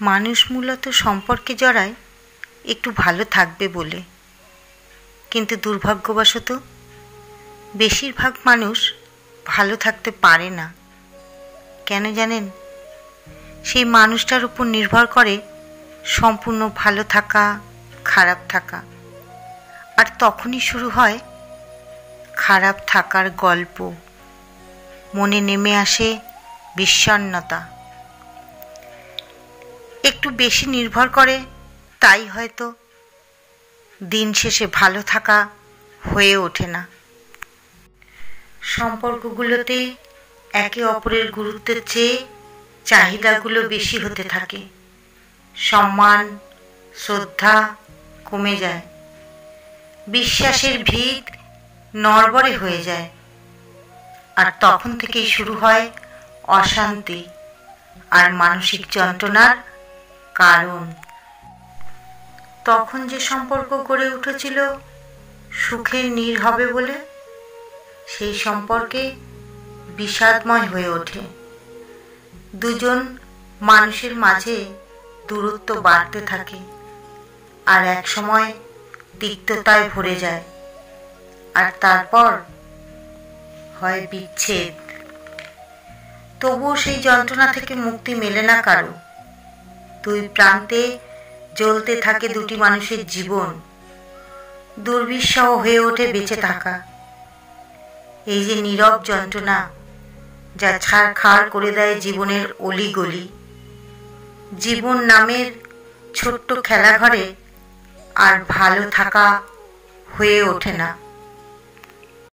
মানুষ মূলত সম্পর্কে জড়ায়, একটু ভালো থাকবে বলে। কিন্তু দুর্ভাগ্যবশত, বেশিরভাগ মানুষ ভালো থাকতে পারে না। কেন জানেন? সেই মানুষটার উপর নির্ভর করে সম্পূর্ণ ভালো থাকা, খারাপ থাকা। আর তখনই শুরু হয় খারাপ থাকার গল্প। মনে নেমে আসে বিষণ্নতা একটু বেশি নির্ভর করে, তাই হয়তো দিন শেষে ভালো থাকা হয়ে ওঠে না। সম্পর্কগুলোতে একে অপরের গুরুত্বের চেয়ে চাহিদাগুলো বেশি হতে থাকে। সম্মান, শ্রদ্ধা কমে যায়। বিশ্বাসের ভিত নড়বড়ে হয়ে যায়। আর তখন থেকেই শুরু হয় অশান্তি আর মানসিক যন্ত্রণার কারণ। তখন যে সম্পর্ক গড়ে উঠেছিল সুখের নীর হবে বলে, সেই সম্পর্কে বিষাদময় হয়ে ওঠে। দুজন মানুষের মাঝে দূরত্ব বাড়তে থাকে আর এক সময় তিক্ততায় ভরে যায় আর তারপর হয় বিচ্ছেদ। তবুও সেই যন্ত্রণা থেকে মুক্তি মেলে না কারও। দুই প্রান্তে জ্বলতে থাকে দুটি মানুষের জীবন। দুর্বিষহ হয়ে ওঠে বেঁচে থাকা। এই যে নীরব যন্ত্রণা যা ছাড় খাড় করে দেয় জীবনের অলিগলি। জীবন নামের ছোট্ট খেলাঘরে আর ভালো থাকা হয়ে ওঠে না।